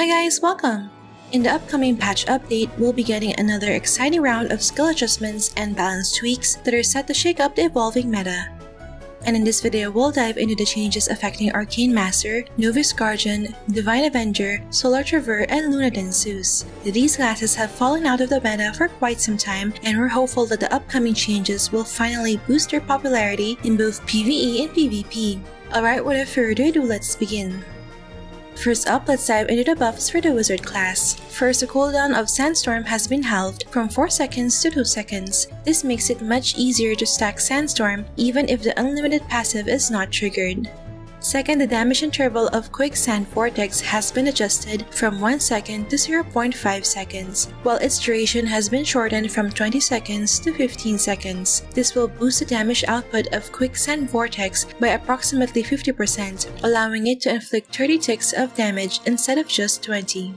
Hi guys, welcome! In the upcoming patch update, we'll be getting another exciting round of skill adjustments and balance tweaks that are set to shake up the evolving meta. And in this video, we'll dive into the changes affecting Arcane Master, Novice Guardian, Divine Avenger, Solar Trouvere, and Luna Danseuse. These classes have fallen out of the meta for quite some time, and we're hopeful that the upcoming changes will finally boost their popularity in both PvE and PvP. Alright, without further ado, let's begin. First up, let's dive into the buffs for the Wizard class. First, the cooldown of Sandstorm has been halved from 4 seconds to 2 seconds. This makes it much easier to stack Sandstorm even if the unlimited passive is not triggered. Second, the damage interval of Quicksand Vortex has been adjusted from 1 second to 0.5 seconds, while its duration has been shortened from 20 seconds to 15 seconds. This will boost the damage output of Quicksand Vortex by approximately 50%, allowing it to inflict 30 ticks of damage instead of just 20.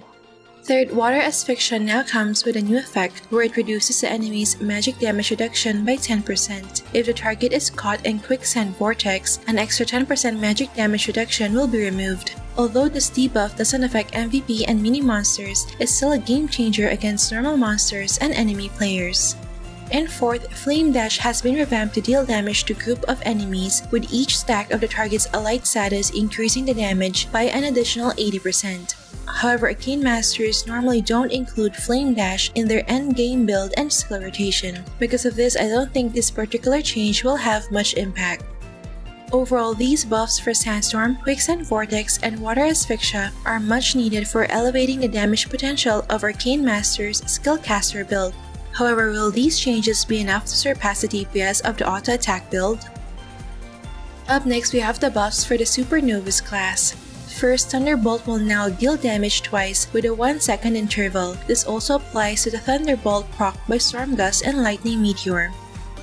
Third, Water Asphyxia now comes with a new effect where it reduces the enemy's magic damage reduction by 10%. If the target is caught in Quicksand Vortex, an extra 10% magic damage reduction will be removed. Although this debuff doesn't affect MVP and mini monsters, it's still a game changer against normal monsters and enemy players. And fourth, Flame Dash has been revamped to deal damage to group of enemies, with each stack of the target's allied status increasing the damage by an additional 80%. However, Arcane Masters normally don't include Flame Dash in their endgame build and skill rotation. Because of this, I don't think this particular change will have much impact. Overall, these buffs for Sandstorm, Quicksand Vortex, and Water Asphyxia are much needed for elevating the damage potential of Arcane Master's Skillcaster build. However, will these changes be enough to surpass the DPS of the auto attack build? Up next, we have the buffs for the Super Novice class. First, Thunderbolt will now deal damage twice with a 1 second interval. This also applies to the Thunderbolt proc by Storm Gust and Lightning Meteor.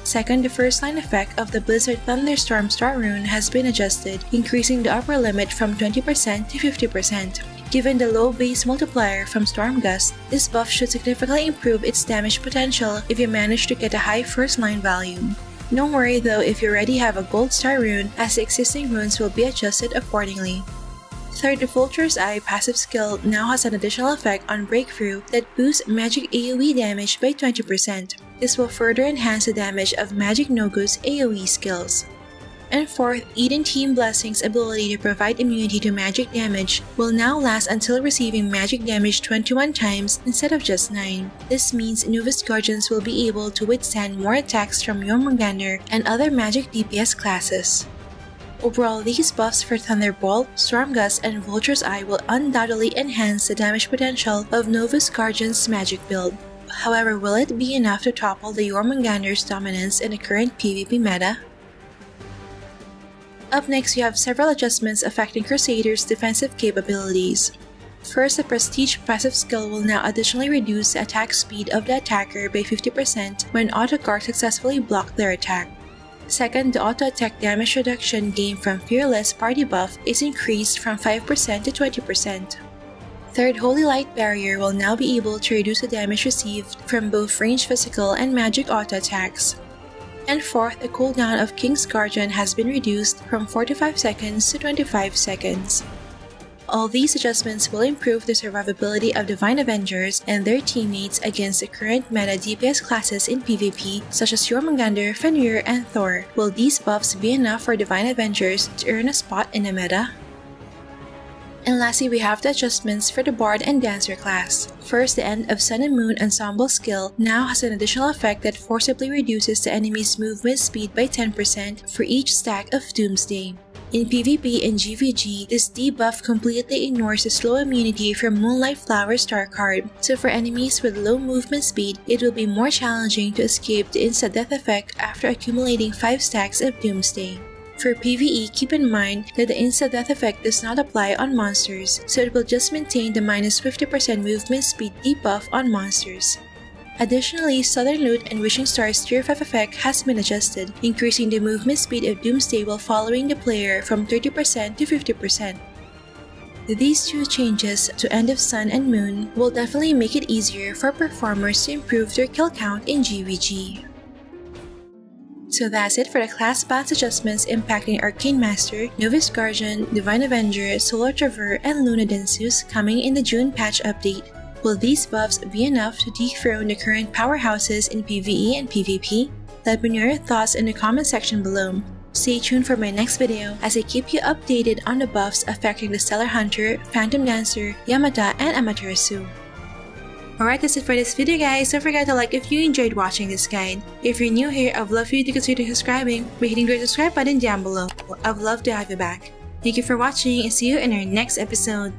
Second, the first line effect of the Blizzard Thunderstorm Star Rune has been adjusted, increasing the upper limit from 20% to 50%. Given the low base multiplier from Storm Gust, this buff should significantly improve its damage potential if you manage to get a high first line value. Don't worry though if you already have a gold star rune as the existing runes will be adjusted accordingly. Third, the Vulture's Eye passive skill now has an additional effect on Breakthrough that boosts magic AoE damage by 20%. This will further enhance the damage of Magic Nogu's AoE skills. And fourth, Eden Team Blessing's ability to provide immunity to magic damage will now last until receiving magic damage 21 times instead of just 9. This means Novice Guardians will be able to withstand more attacks from Jormungandr and other magic DPS classes. Overall, these buffs for Thunderbolt, Stormgust, and Vulture's Eye will undoubtedly enhance the damage potential of Novice Guardian's magic build. However, will it be enough to topple the Jormungandr's dominance in the current PvP meta? Up next, we have several adjustments affecting Crusader's defensive capabilities. First, the Prestige passive skill will now additionally reduce the attack speed of the attacker by 50% when auto guard successfully block their attack. Second, the auto attack damage reduction gained from Fearless party buff is increased from 5% to 20%. Third, Holy Light Barrier will now be able to reduce the damage received from both ranged physical and magic auto attacks. And fourth, the cooldown of King's Guardian has been reduced from 45 seconds to 25 seconds. All these adjustments will improve the survivability of Divine Avengers and their teammates against the current meta DPS classes in PvP such as Jormungandr, Fenrir, and Thor. Will these buffs be enough for Divine Avengers to earn a spot in the meta? And lastly, we have the adjustments for the Bard and Dancer class. First, the end of Sun and Moon Ensemble skill now has an additional effect that forcibly reduces the enemy's movement speed by 10% for each stack of Doomsday. In PvP and GVG, this debuff completely ignores the slow immunity from Moonlight Flower star card, so for enemies with low movement speed, it will be more challenging to escape the insta-death effect after accumulating 5 stacks of Doomsday. For PvE, keep in mind that the insta-death effect does not apply on monsters, so it will just maintain the minus 50% movement speed debuff on monsters. Additionally, Southern Loot and Wishing Star's Tier 5 effect has been adjusted, increasing the movement speed of Doomsday while following the player from 30% to 50%. These two changes to End of Sun and Moon will definitely make it easier for performers to improve their kill count in GVG. So that's it for the class balance adjustments impacting Arcane Master, Novice Guardian, Divine Avenger, Solar Trouvere, and Luna Danseuse coming in the June patch update. Will these buffs be enough to dethrone the current powerhouses in PvE and PvP? Let me know your thoughts in the comment section below. Stay tuned for my next video as I keep you updated on the buffs affecting the Stellar Hunter, Phantom Dancer, Yamata, and Amaterasu. Alright, that's it for this video guys. Don't forget to like if you enjoyed watching this guide. If you're new here, I'd love for you to consider subscribing by hitting the subscribe button down below. I'd love to have you back. Thank you for watching and see you in our next episode.